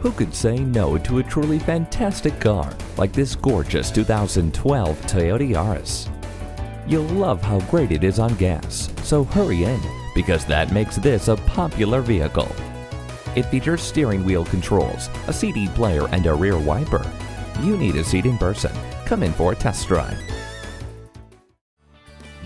Who could say no to a truly fantastic car like this gorgeous 2012 Toyota Yaris? You'll love how great it is on gas, so hurry in because that makes this a popular vehicle. It features steering wheel controls, a CD player, and a rear wiper. You need a seat in person. Come in for a test drive.